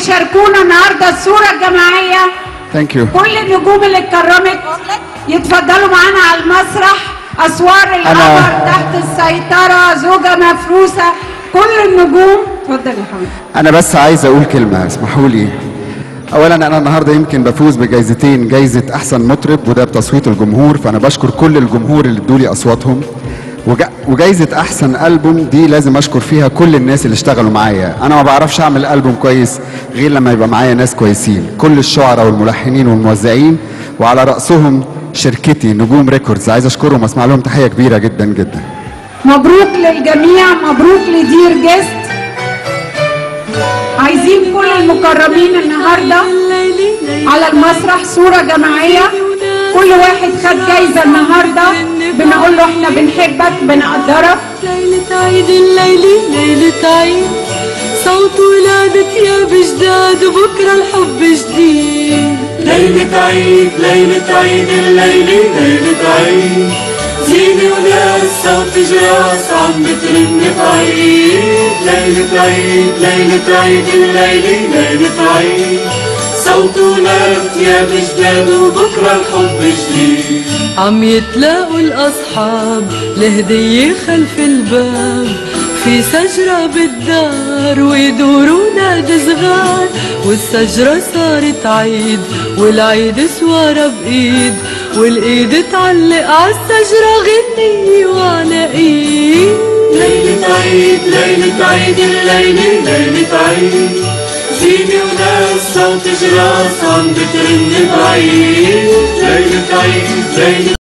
يشاركونا النهارده الصورة الجماعية. Thank you كل النجوم اللي اتكرمت يتفضلوا معانا على المسرح. أسوار القمر تحت السيطرة زوجة مفروسة. كل النجوم اتفضل يا حبيبي. أنا بس عايز أقول كلمة اسمحوا لي. اولا أنا النهارده يمكن بفوز بجائزتين جائزه أحسن مطرب وده بتصويت الجمهور. فأنا بشكر كل الجمهور اللي ادوا لي أصواتهم. وجا- وجائزه أحسن ألبوم دي لازم أشكر فيها كل الناس اللي اشتغلوا معايا. أنا ما بعرفش أعمل ألبوم كويس غير لما يبقى معايا ناس كويسين. كل الشعراء والملحنين والموزعين وعلى رأسهم شركتي نجوم Records. عايز أشكرهم وأسمع لهم تحية كبيرة جدا جدا. مبروك للجميع مبروك ل Dear Guest. عايزين كل المكرمين النهارده على المسرح صورة جماعية. كل واحد خد له إحنا بنحبك بنقدرك. ليلة عيد الليلة ليلة عيد صوت ولادة يا بجداد وبكرة الحب جديد. ليلة عيد ليلة عيد الليلة ليلة عيد زينة وناس صوت جراس عم بترن بعيد ليلة عيد ليلة عيد الليلة ليلة عيد صوت ولاد يا بجداد وبكرة الحب جديد. عم يتلاقوا الأصحاب لهدية خلف الباب. في شجرة بالدار ويدوروا نادي صغار. والشجرة صارت عيد والعيد سوارة بإيد والإيد تعلق عالشجرة غنية وعلى إيد. ليلة عيد ليلة عيد الليلة ليلة عيد. زينة وناس صوت جراس عم بترن بعيد. ليلة عيد ليلة